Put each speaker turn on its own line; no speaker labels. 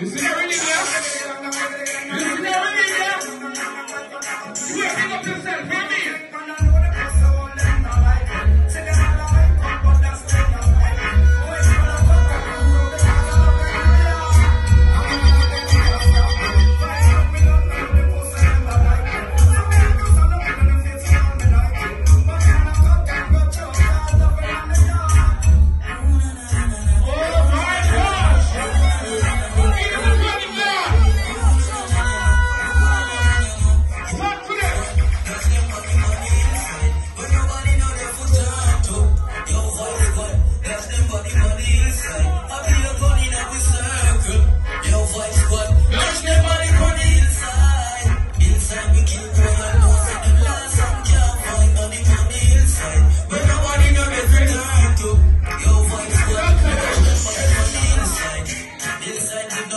Is it?